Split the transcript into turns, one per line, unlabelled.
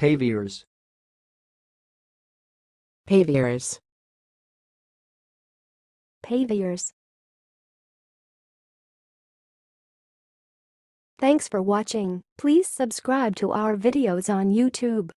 Paviers.
Paviers.
Paviers. Thanks for watching. Please subscribe to our videos on YouTube.